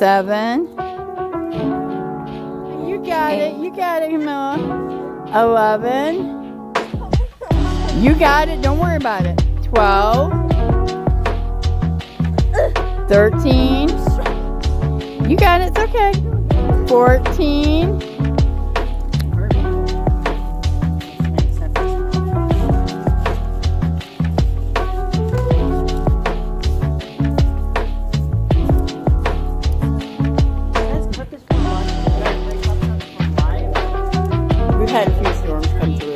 Seven. You got it. You got it, Camilla. Eleven. You got it. Don't worry about it. Twelve. Thirteen. You got it. It's okay. Fourteen. We've had a few storms